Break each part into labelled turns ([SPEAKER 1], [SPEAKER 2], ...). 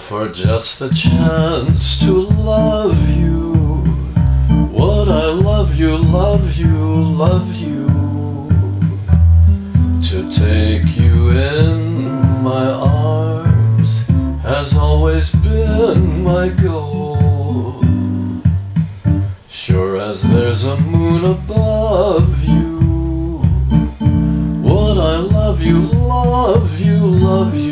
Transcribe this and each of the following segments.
[SPEAKER 1] for just the chance to love you. Would I love you, love you, love you? To take you in my arms has always been my goal. Sure as there's a moon above you, would I love you, love you, love you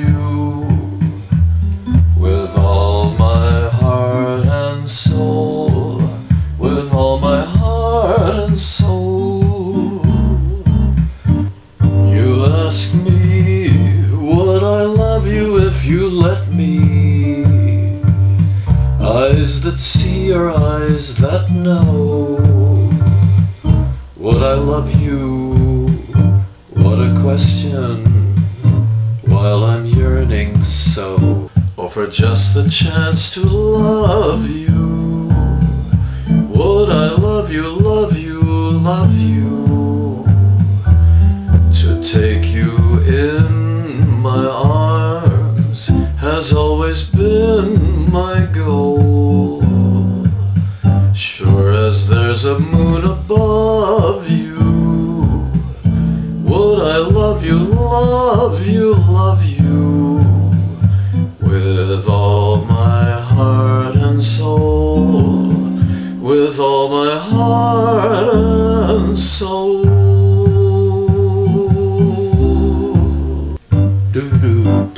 [SPEAKER 1] ask me, would I love you if you let me? Eyes that see are eyes that know. Would I love you? What a question while I'm yearning so. Oh, for just the chance to love you. Would I love you, has always been my goal. Sure as there's a moon above you, would I love you, love you, love you with all my heart and soul, with all my heart and soul. Do do.